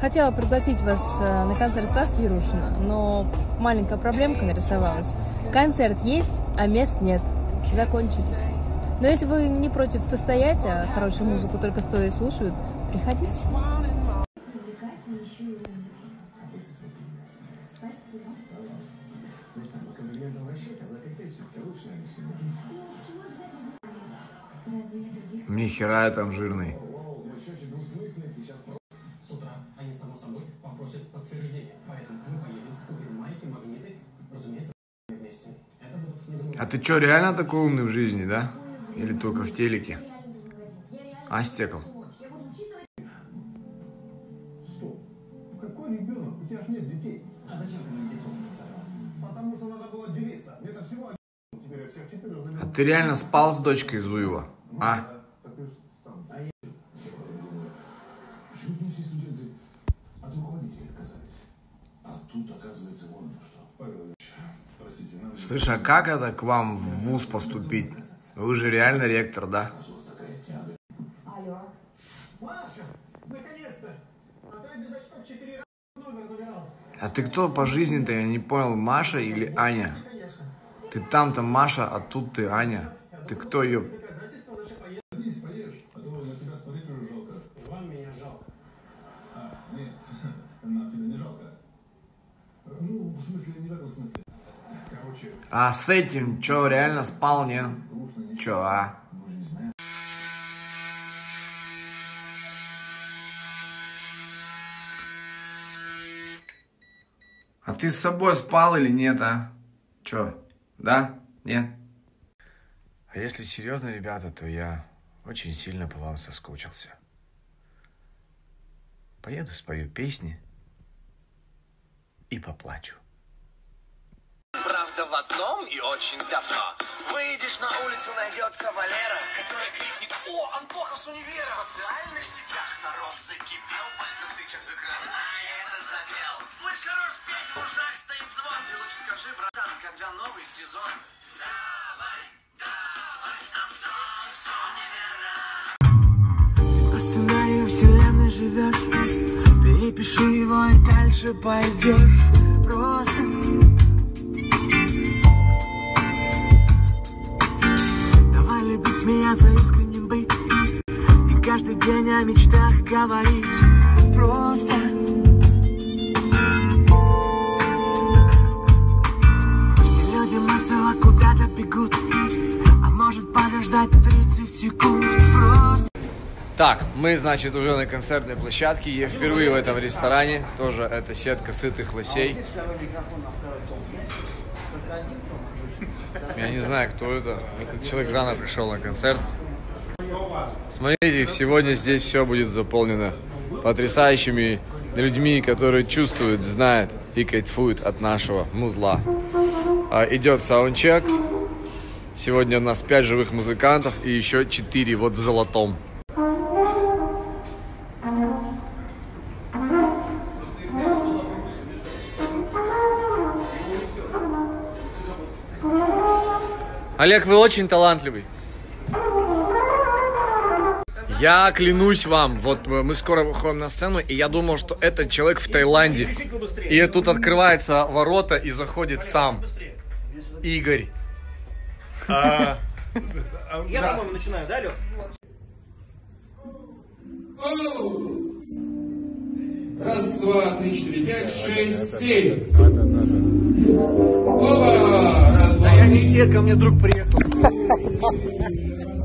Хотела пригласить вас э, на концерт Стаса Ярушина, но маленькая проблемка нарисовалась. Концерт есть, а мест нет. Закончились. Но если вы не против постоять, а хорошую музыку только стоя слушают, приходите. Ни хера я там жирный. Собой, попросят подтверждение. Поэтому мы поедем, купим майки, магниты, разумеется, вместе. Это будут незабываемые А ты чё, реально такой умный в жизни, да? Или только в телеке? А, стекол? Стоп. Какой ребенок? У тебя же нет детей. А зачем ты мне диплом? Потому что надо было делиться. Мне-то всего один. Теперь я всех четырех заберу. А ты реально спал с дочкой Зуева? А? Слышь, а как это к вам в ВУЗ поступить? Вы же реально ректор, да? Алло. Маша, наконец-то! А то я без очков четыре раза номер набирал. А ты кто по жизни-то, я не понял, Маша или Аня? Ты там-то Маша, а тут ты Аня. Ты кто, ёб? А с этим чё, реально спал, не? Чё, а? А ты с собой спал или нет, а? Чё, да? Нет? А если серьезно, ребята, то я очень сильно по вам соскучился. Поеду, спою песни и поплачу. В и очень давно. Выйдешь на улицу, найдется Валера Который крикнет О, Антоха с универа! В социальных сетях Тарок закипел Пальцем тычет в экран. А это занял Слышь, хорош петь, в ушах стоит звон. Ты лучше скажи, братан, когда новый сезон? Давай, давай, Антон с универа. По сценарию вселенной живешь Перепиши его и дальше пойдешь Просто о мечтах говорить Просто Все люди массово куда-то бегут А может подождать 30 секунд Просто Так, мы, значит, уже на концертной площадке. Я впервые в этом ресторане. Тоже это сетка сытых лосей. Я не знаю, кто это. Этот человек рано пришел на концерт. Смотрите, сегодня здесь все будет заполнено потрясающими людьми, которые чувствуют, знают и кайфуют от нашего музла. А, идет саундчек. Сегодня у нас 5 живых музыкантов и еще 4 вот в золотом. Олег, вы очень талантливый. Я клянусь вам, вот мы скоро выходим на сцену, и я думал, что этот человек в Таиланде. И тут открывается ворота и заходит сам. Игорь. Я, по-моему, начинаю, да, Лёх? Раз, два, три, четыре, пять, шесть, семь. Опа! Раз, два, Я не те, ко мне друг приехал.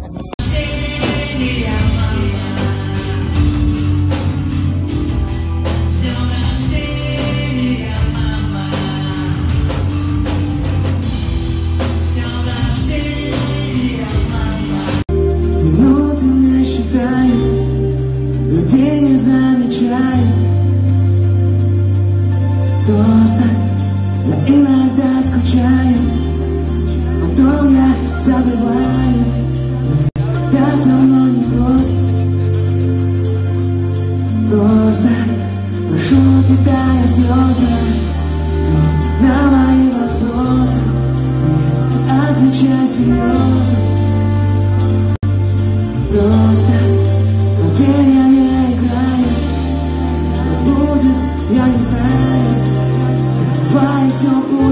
Просто я иногда скучаю, потом я забываю. Да со мной не просто, просто прошу тебя я слезно. На мои вопросы отвечай серьезно. Просто поверь, я не играю, что Я не знаю, давай все будет